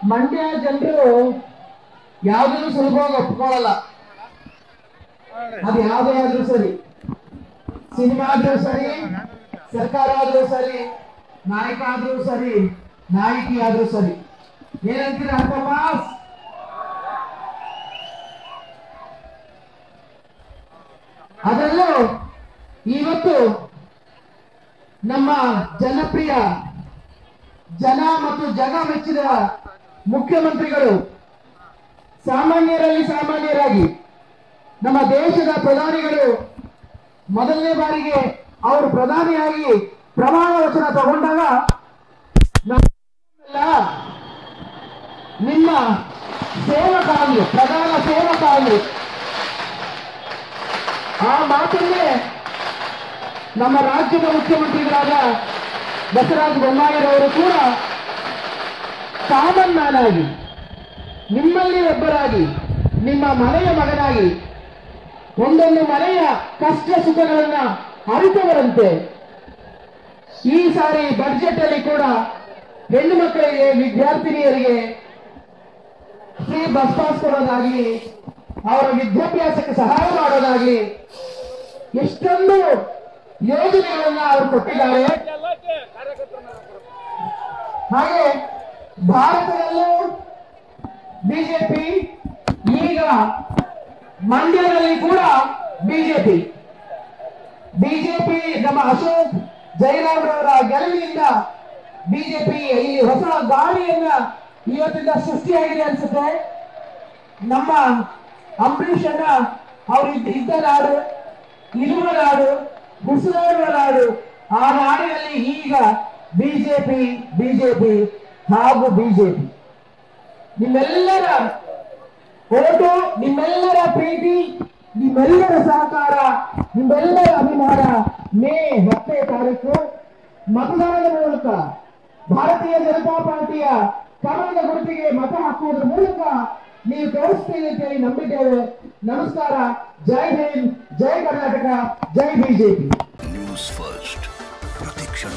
ಮಂಡ್ಯ ಜನರು ಯಾವುದನ್ನು ಸುಲಭವಾಗಿ ಒಪ್ಕೊಳ್ಳಲ್ಲ. ಅದು ಯಾವುದೇ ಆದ್ರೂ ಸರಿ. ಸಿನಿಮಾ ಆದ್ರೂ ಸರಿ, ಸರ್ಕಾರ ಆದ್ರೂ ಸರಿ, ನಾಯಕ ಆದ್ರೂ ಸರಿ, ನಾಯಕಿ ಆದ್ರೂ ಸರಿ. ಏನಂತೀರ ಅಪ್ಪಮ್ಮ ಅದರಲ್ಲೂ ಇವತ್ತು ನಮ್ಮ ಜನಪ್ರಿಯ ಜನ ಮತ್ತು ಜಗ ಮೆಚ್ಚಿದ ಮುಖ್ಯಮಂತ್ರಿಗಳು, ಸಾಮಾನ್ಯರಲ್ಲಿ ಸಾಮಾನ್ಯರಾಗಿ ನಮ್ಮ ದೇಶದ ಪ್ರಧಾನಿಗಳು ಮೊದಲನೇ ಬಾರಿಗೆ ಅವರು ಪ್ರಧಾನಿಯಾಗಿ ಪ್ರಮಾಣ ವಚನ ತಗೊಂಡಾಗ ನಿಮ್ಮ ಸೇವಕ ಸೇವಕಾಂಗ್ರು ಪ್ರಧಾನ ಸೇವಕಾಂಗ್ರು ಆ ಮಾತನ್ನೇ ನಮ್ಮ ರಾಜ್ಯದ ಮುಖ್ಯಮಂತ್ರಿಗಳಾದ ಬಸವರಾಜ ಬೊಮ್ಮಾಯಿರವರು ಕೂಡ ಕಾಮನ್ ಮ್ಯಾನ್ ನಿಮ್ಮಲ್ಲಿ ಒಬ್ಬರಾಗಿ, ನಿಮ್ಮ ಮನೆಯ ಮಗನಾಗಿ, ಒಂದೊಂದು ಮನೆಯ ಕಷ್ಟ ಸುಖಗಳನ್ನ ಅರಿತವರಂತೆ, ಈ ಸಾರಿ ಬಜೆಟ್ ಅಲ್ಲಿ ಕೂಡ ಹೆಣ್ಣು ಮಕ್ಕಳಿಗೆ, ವಿದ್ಯಾರ್ಥಿನಿಯರಿಗೆ ಫ್ರೀ ಬಸ್ ಪಾಸ್ ಅವರ ವಿದ್ಯಾಭ್ಯಾಸಕ್ಕೆ ಸಹಾಯ ಮಾಡೋದಾಗ್ಲಿ, ಎಷ್ಟೊಂದು ಯೋಜನೆಗಳನ್ನ ಅವರು ಕೊಟ್ಟಿದ್ದಾರೆ. ಹಾಗೆ ಭಾರತದಲ್ಲೂ ಬಿಜೆಪಿ, ಈಗ ಮಂಡ್ಯದಲ್ಲಿ ಕೂಡ ಬಿಜೆಪಿ. ಬಿಜೆಪಿ ನಮ್ಮ ಅಶೋಕ್ ಜಯರಾಮ್ರವರ ಗೆಲುವಿನಿಂದ ಬಿಜೆಪಿ ಈ ಹೊಸ ಗಾಳಿಯನ್ನ ಇವತ್ತಿಂದ ಸೃಷ್ಟಿಯಾಗಿದೆ ಅನ್ಸುತ್ತೆ. ನಮ್ಮ ಅಂಬರೀಷ್ ಅಣ್ಣ ಅವರು ಇದ್ದ ನಾಡು ಇರುವ ನಾಡು ಉಸಿರಾಡುವ ನಾಡು ಆ ನಾಡಿನಲ್ಲಿ ಈಗ ಬಿಜೆಪಿ ಬಿಜೆಪಿ. ಹಾಗೂ ಬಿಜೆಪಿ. ನಿಮ್ಮೆಲ್ಲರ ಓಟು ನಿಮ್ಮೆಲ್ಲರ ಪ್ರೀತಿ, ನಿಮ್ಮೆಲ್ಲರ ಸಹಕಾರ, ನಿಮ್ಮೆಲ್ಲರ ಅಭಿಮಾನ, ಮೇ ಹತ್ತನೇ ತಾರೀಕು ಮತದಾನದ ಮೂಲಕ ಭಾರತೀಯ ಜನತಾ ಪಾರ್ಟಿಯ ಕಮಲದ ಗುರುತಿಗೆ ಮತ ಹಾಕುವುದರ ಮೂಲಕ ನೀವು ತೋರಿಸ್ತೀರಿ ಅಂತ ಹೇಳಿ ನಂಬಿದ್ದೇವೆ. ನಮಸ್ಕಾರ. ಜೈ ಹಿಂದ್, ಜೈ ಕರ್ನಾಟಕ, ಜೈ ಬಿಜೆಪಿ. ನ್ಯೂಸ್ ಫಸ್ಟ್ ಪ್ರತಿಕ್ಷಣ